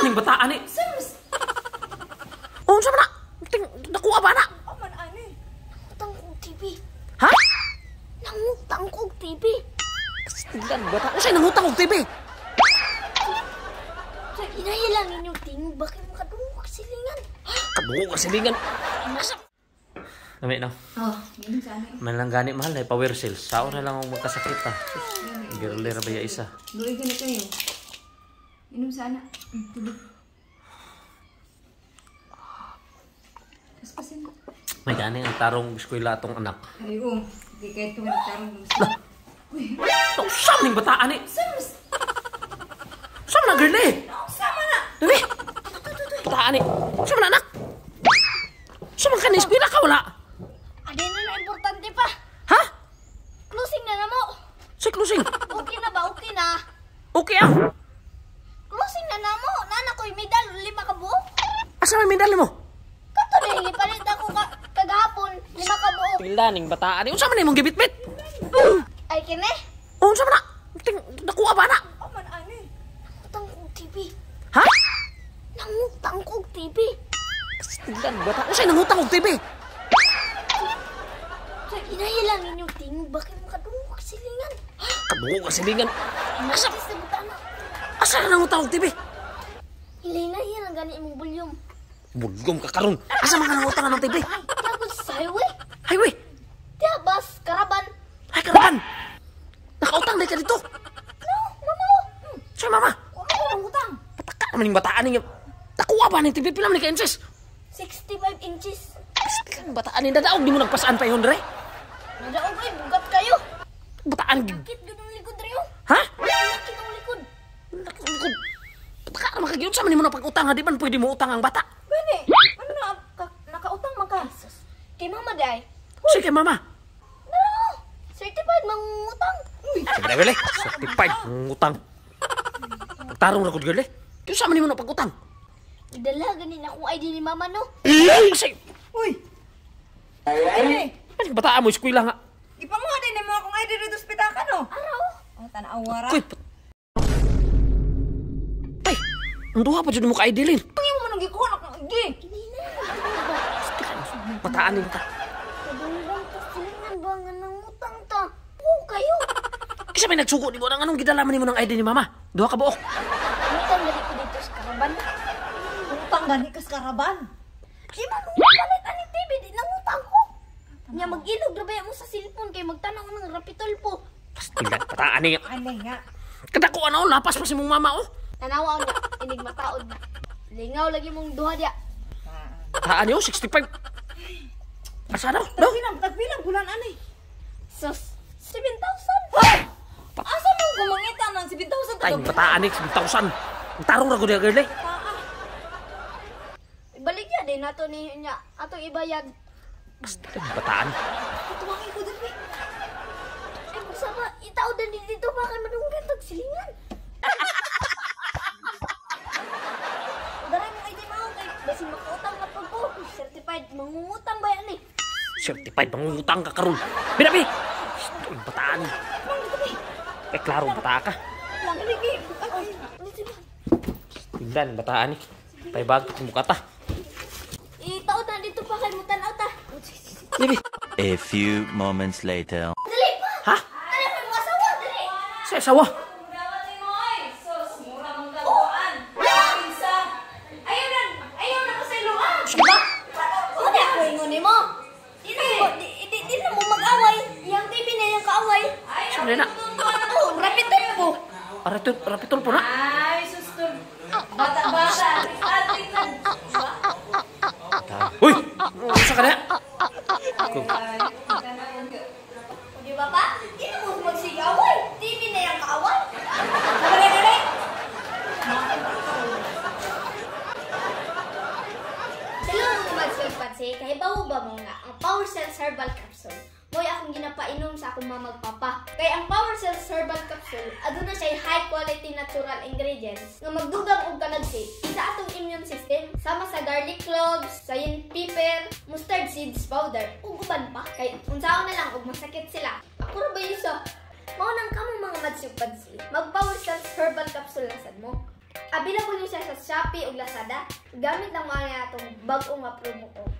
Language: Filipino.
ning bataan ni. Sus! Unsa man na? Ting nakuha ba na? Aman ani. Utang kong TV. Ha? Nangutang kong TV. Tingnan bata. Unsa nangutang og TV? Sa inahilang inyong tingog, bakit makadungog silingan? Kabuo ka silingan. Asa? Nami na. Oh, yun sana. Man lang gani mahal na power sales. Sao na lang ako magkasakit ha. Girler ba ya isa? Luwi ka na kayo. Inom sana. Mm, tubig. Kaspasin ko. May gani ang tarong eskwela atong anak. Ay, oo. Hindi kayo ito nagtarong ng sa... Ito, saan ning bataan? Sus! Saan na girl eh? Sama na! Dami! Bataan ni. Saan na anak? Saan man ka na eskwela ka wala? Adi na na importante pa. Ha? Closing na na mo. Si closing. Okay na ba? Okay na. Okay ah. Closing na na mo. Nana ko'y medal. Lima ka buo. Medal mo? Kato na yung ipalit ako ka kagahapon. Lima ka buo. Pila ning bataan ni. Unsa man imong gibitbit? Ay, kine? Unsa man na? Ting nakuha ba na? Aman, ani. Nangutang kong TV. Ha? Nangutang kong TV. Tingnan bata. Unsa nangutang og TV? Sa inahilang inyong tingog, bakit makadungog silingan? Kabuo ka silingan. Asa Asa sa butana? asa ka nangutang og TV? Hilay na yan ang gani imong bulyom. Bulgom ka karon. Asa man ka nangutang ng TV? Ay, tapos highway. Highway. Tiya, bus, karaban. Ay karaban. Nakautang na ka dito. No, mama. Hmm, mama. Ng utang. Pataka naman yung bataan niya. Nakuha ba ng TV? Pila man ni ka inches? 65 inches. Ang bataan niya dadaog. Di mo nagpasaan pa yun, Dre. Nadaog ay, bugat kayo. Bataan. Sakit ganun likod rin Ha? Sakit ang likod. Nakikod. Pataka naman kagiyod. Sa man mo na pag-utang ha. Di man pwede mo utang ang bata. Kay mama day. Sige, mama. No, certified mangutang. Uy, Sige, Gile. Certified. Ang utang. Pagtarong na ko, Gile. Kaya sa man mo na pag-utang. Dala ganin akong ID ni mama no. Kasi, Uy! Ay! kasi bataan mo, eskwela nga. Ipamuha din mo akong ID dito sa pitaka, no? Araw. Oh, tanawara. Kuy, pat- Ay, ang duha pa dyan mo ka-idilin. Pangin mo nang gikuha akong ID. Kinina. Bataan ni ta. Kadunggang kasilingan ba nga nangutang ta? Oo kayo. Kasi may nagsugo ni mo nang anong gidalaman ni mo ng ID ni mama. Duha ka buok. Utang gali ko dito sa karaban. Utang gani kas karaban. Di man mo palit ani TV di nangutang ko. Nya mag-ilog ra ba mo sa cellphone kay magtanaw ng rapitol po. Tingnan, bataan ni. Ano nga? Kada ko ano, lapas pa si mong mama, oh. Tanawa niya, inig mataod na. Lingaw lagi mong duha dia. Bataan niyo, 65. Asa daw? Tagbilang, tagbilang, bulan ani. Sus, 7,000. Asa mo gumangita ng 7,000 Ay, bataan 1,000. Ang tarong na ko niya, girl, eh. Ibalik ya din nato ni niya atong ibayad. Bataan. Tuwangi ko dito. Ay, magsama, itaw din dito pa kay madunggan tag silingan. Daray mo ID mo kay basi makautang na pag ko. Certified mangungutang ba yan eh? Certified, mangungutang ka karon. Bina, bina. Ay, bataan. Eh, klaro, bata ka. Tingnan, bataan ni. Paibag, mukha ta. Itaw na dito pa kay mutanaw ta. Libi. A few moments later. Dali pa! Ha? Ano may mga asawa? Dali! Sa asawa. Diba? Ano na ako ingon mo? Di na mo, di, di, di na mo mag-away. Yang TV na yung kaaway. Saan na? Oh, rapitol po. Rapitol, rapitol po na. Ay, sustud. Bata-bata. Na. Uy! Usa ka na? Di ba pa? Di na mo magsigaway. TV na yung kaaway. Dali, dali. Hello mga magsipatsi, kay bawo ba mo nga ang Power Cells Herbal Capsule? Mo'y akong ginapainom sa akong mamagpapa. Kay ang Power Cells Herbal Capsule, aduna siya high quality natural ingredients nga magdugang og kanagsi sa atong immune system sama sa garlic cloves, cayenne pepper, mustard seeds powder ug uban pa. Kay unsaon na lang og masakit sila. Ako ra ba isa? Mao nang kamo mga magsipatsi. Mag Power Cells Herbal Capsule na sad mo. available niyo siya sa Shopee ug Lazada. Gamit lang mo niya itong bag-o nga promo code.